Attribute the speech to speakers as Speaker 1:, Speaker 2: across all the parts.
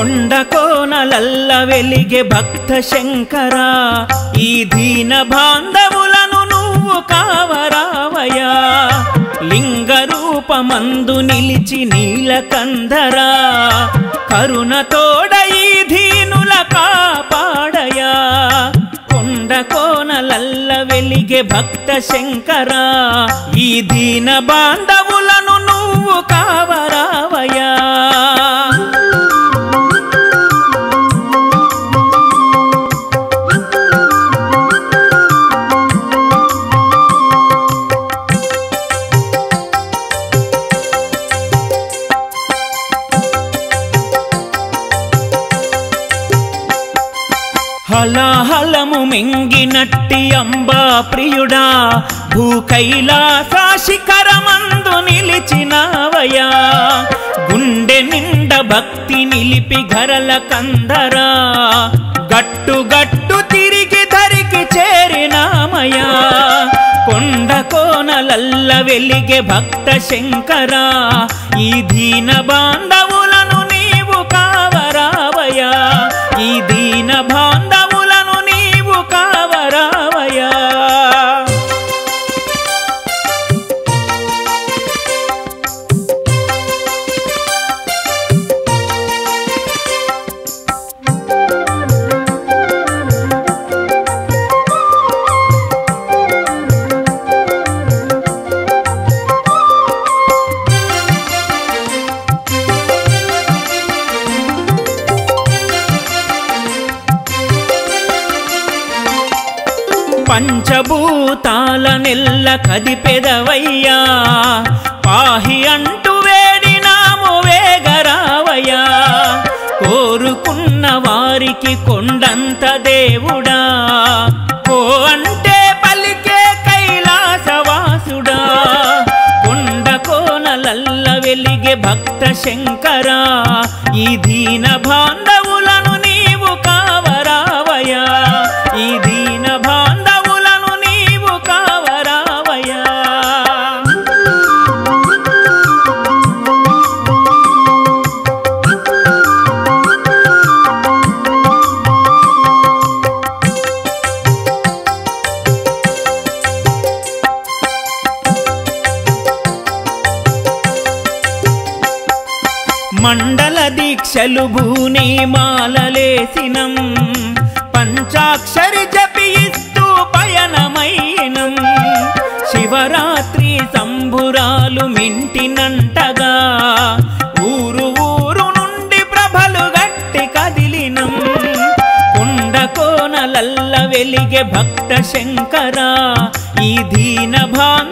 Speaker 1: కొండ కోనలల్ల వెలిగే భక్త శంకర ఈ దీన బాంధవులను నువ్వు కావరావయా లింగ రూపమందు నిలిచి నీలకందరా కరుణతోడ ఈ దీనుల కాపాడయా కొండ కోనలల్ల వెలిగే భక్త శంకర ఈ దీన బాంధవులను మింగినట్టి అంబా ప్రియుడా భూ కైలాస శిఖరమందు నిలిచినావయా గుండె నిండ భక్తి నిలిపి ఘరల కందరా. గట్టు గట్టు తిరిగి ధరికి చేరినామయా కొండ కోనలల్ల వెలిగే భక్త శంకరా. ఈ దీన బాంధవు పంచభూతాల నెల్ల కదిపెదవయ్యా. పాహి అంటూ వేడినాము వేగరావయ్యా. కోరుకున్న వారికి కొండంత దేవుడా. ఓ అంటే పలికే కైలాసవాసుడా. కొండ కోనలల్ల వెలిగే భక్త శంకరా. ఈ దీన భాండ మండల దీక్షలు భూని మాలలేసినం. పంచాక్షరి జపిస్తూ పయనమైనం. శివరాత్రి సంభురాలు మింటినంటగా ఊరు ఊరు నుండి ప్రభలు గట్టి కదిలినం. కుండకోనలల్ల వెలిగే భక్త శంకరా ఈ దీన భాంగ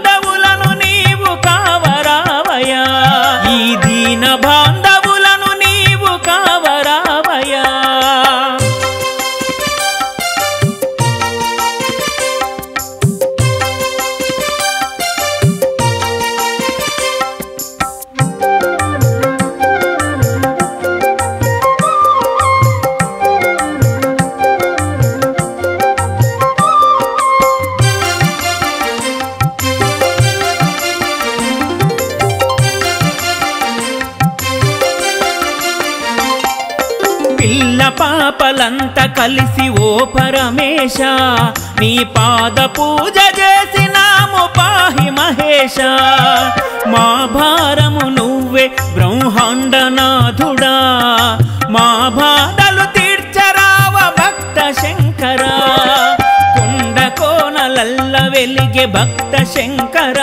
Speaker 1: పిల్ల పాపలంతా కలిసి ఓ పరమేశ నీ పాద పూజ చేసినాము పాహి మహేశ. మా భారము నువ్వే బ్రహ్మాండనాథుడా. మా బాధలు తీర్చరావ భక్త శంకరా. కొండ కోనలల్ల వెలిగే భక్త శంకర.